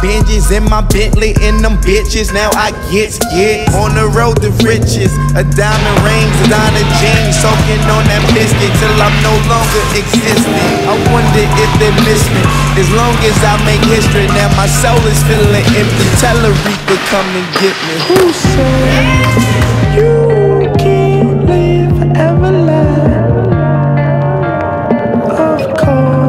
binges in my Bentley in them bitches. Now I get get on the road to riches. A diamond rings, a diamond jeans, soaking on that biscuit till I'm no longer existing. I wonder if they miss me. As long as I make history, now my soul is feeling empty. Tell a reaper come and get me. Who said you? can't live forever, life of course.